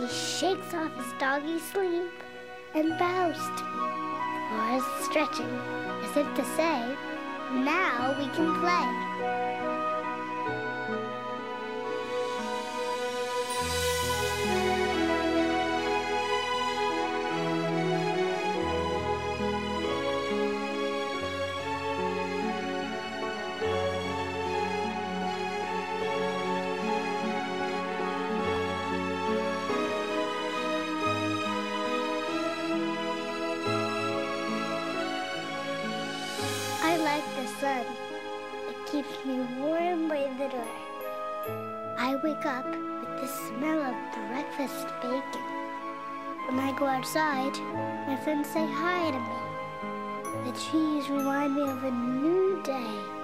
he shakes off his doggy sleep and bows to me for his stretching, as if to say, now we can play. Like the sun. It keeps me warm by the door. I wake up with the smell of breakfast bacon. When I go outside, my friends say hi to me. The trees remind me of a new day.